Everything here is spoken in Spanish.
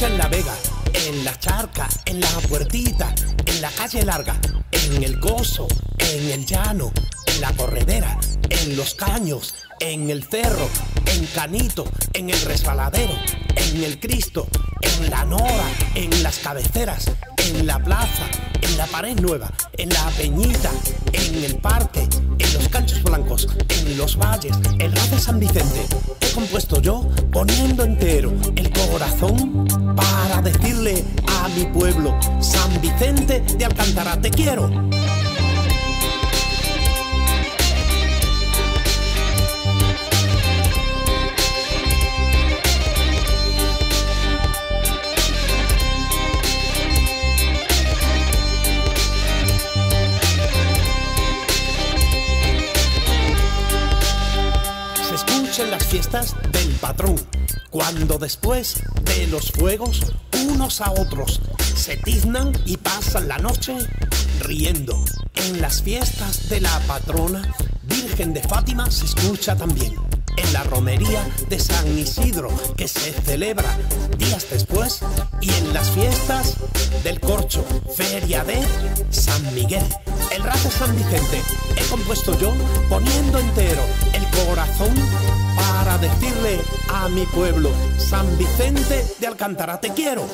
barraca, en la puertita, en la calle larga, en el gozo, en el llano, en la corredera, en los caños, en el cerro, en Canito, en el resbaladero, en el Cristo, en la Nora, en las cabeceras, en la plaza, en la pared nueva, en la peñita, en el parque, en los valles, el rap de San Vicente. He compuesto yo poniendo entero el corazón para decirle a mi pueblo, San Vicente de Alcántara, te quiero. Escucha en las fiestas del patrón, cuando después de los fuegos unos a otros se tiznan y pasan la noche riendo. En las fiestas de la patrona, Virgen de Fátima, se escucha también. En la romería de San Isidro, que se celebra días después, y en las fiestas del Corcho, Feria de San Miguel. El de San Vicente he compuesto yo poniendo entero corazón para decirle a mi pueblo, San Vicente de Alcántara, te quiero.